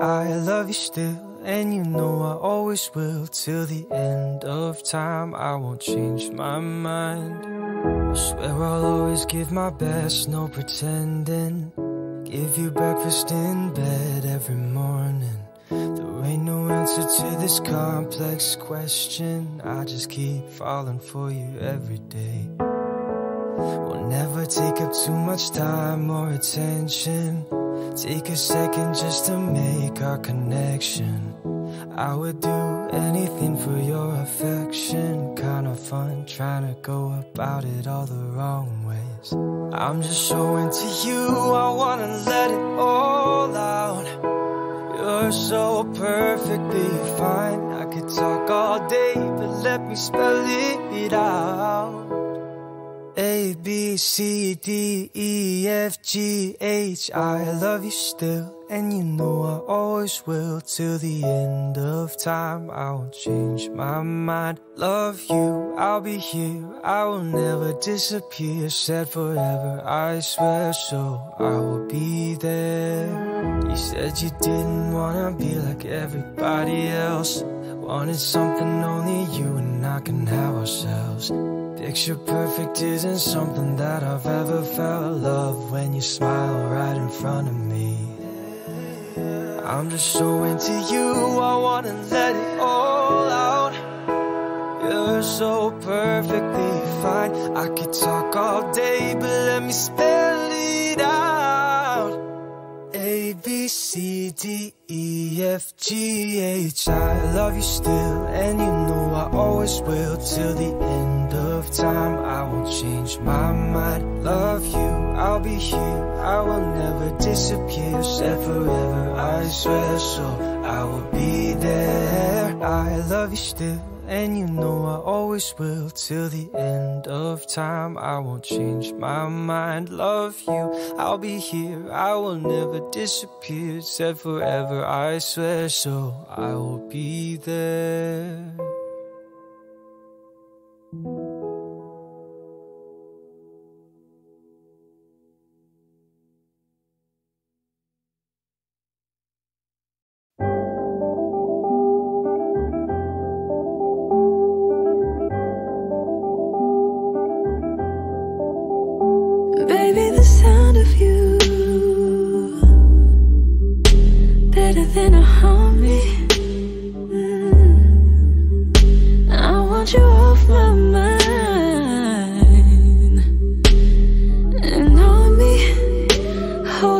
I love you still, and you know I always will. Till the end of time, I won't change my mind. I swear I'll always give my best, no pretending. Give you breakfast in bed every morning. There ain't no answer to this complex question. I just keep falling for you every day. We'll never take up too much time or attention. Take a second just to make our connection. I would do anything for your affection. Kinda fun trying to go about it all the wrong ways. I'm just so into you, I wanna let it all out. You're so perfectly fine. I could talk all day, but let me spell it out. A, B, C, D, E, F, G, H. I love you still, and you know I always will. Till the end of time, I won't change my mind. Love you, I'll be here. I will never disappear. Said forever, I swear, so I will be there. You said you didn't wanna be like everybody else. Wanted something only you and I can have ourselves. Picture perfect isn't something that I've ever felt. Love when you smile right in front of me. I'm just so into you, I wanna let it all out. You're so perfectly fine. I could talk all day, but let me spell it out. A, B, C, D, E, F, G, H. I love you still, and you know I always will. Till the end of time, I won't change my mind. Love you, I'll be here. I will never disappear. Said forever, I swear, so I will be there. I love you still. And you know I always will till the end of time. I won't change my mind. Love you, I'll be here. I will never disappear. Said forever, I swear, so I will be there.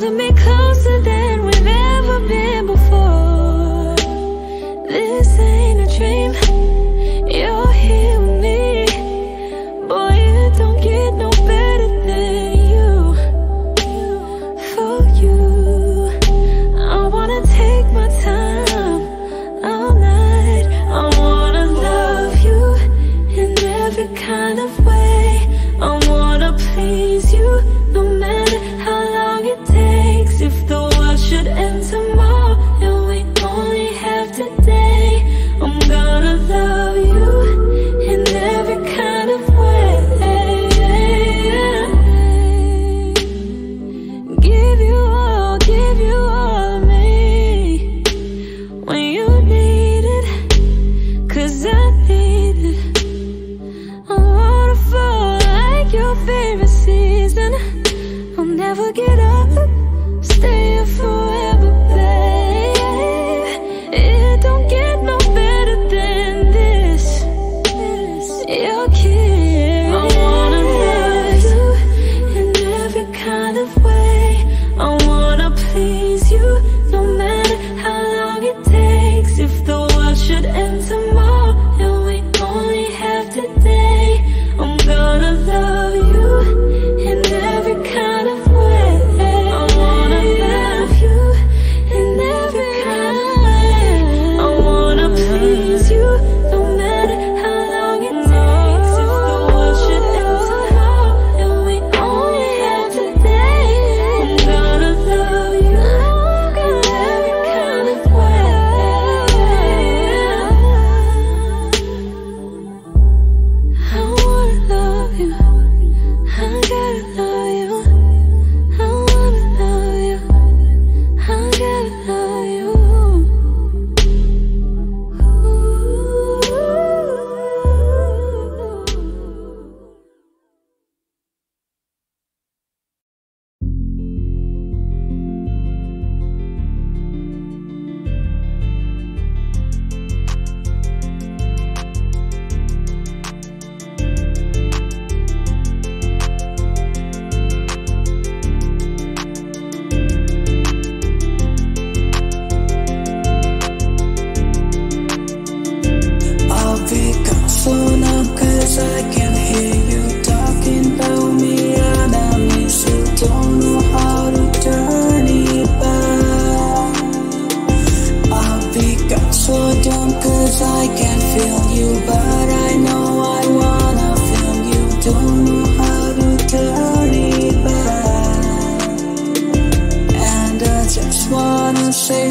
Holding me closer than we've ever been before. This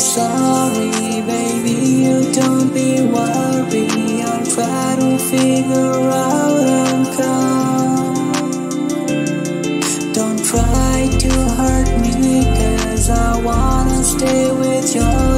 sorry, baby, you don't be worried. I'll try to figure out and come. Don't try to hurt me, cause I wanna stay with you.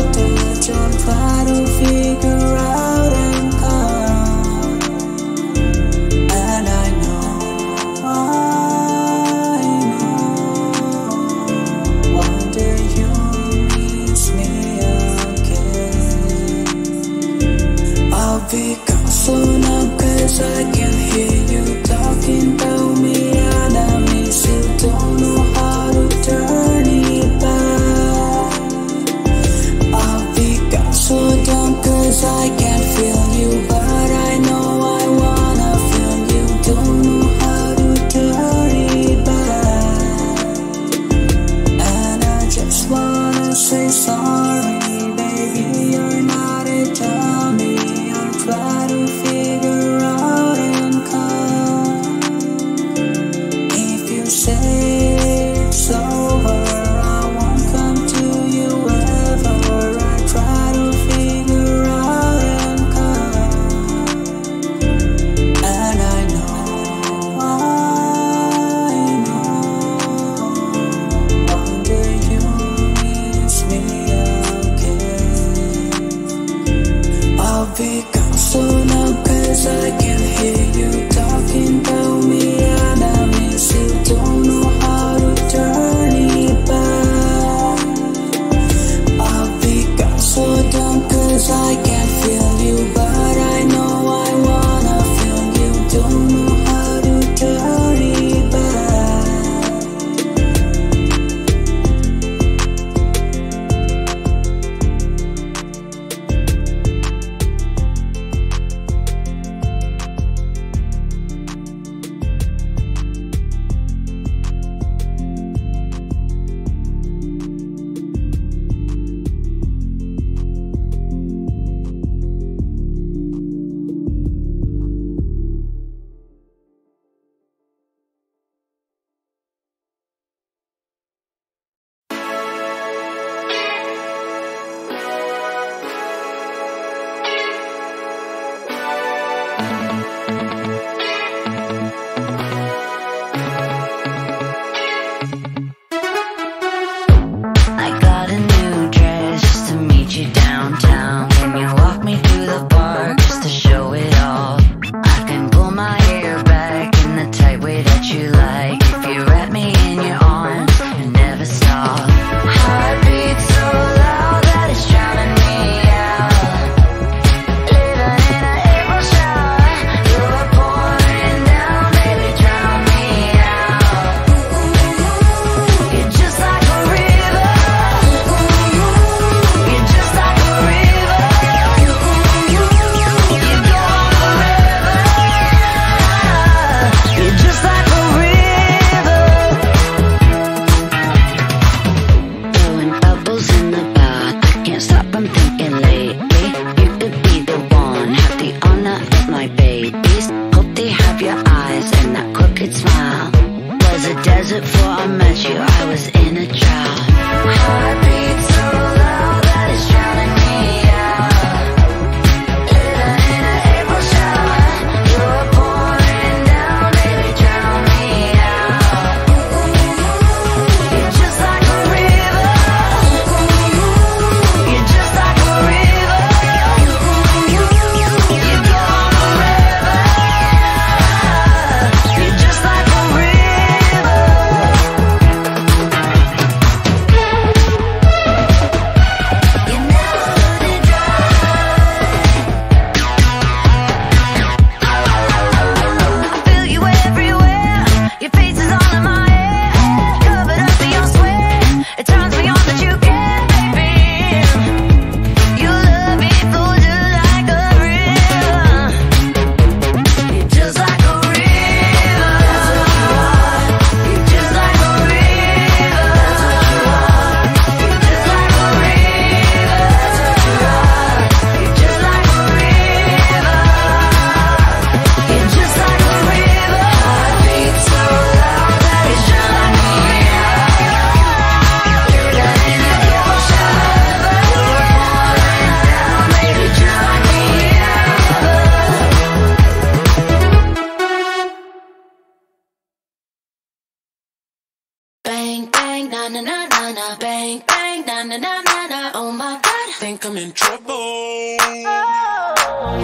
think I'm in trouble.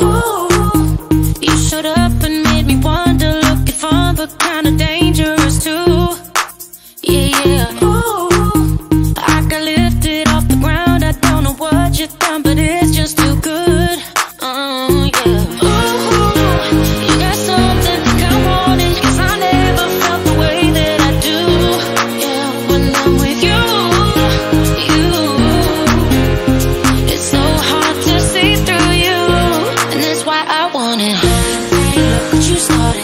Oh, ooh, you showed up and made me wonder, looking fun, but kinda dangerous too. Yeah, yeah. Ooh. want it. Look what you started.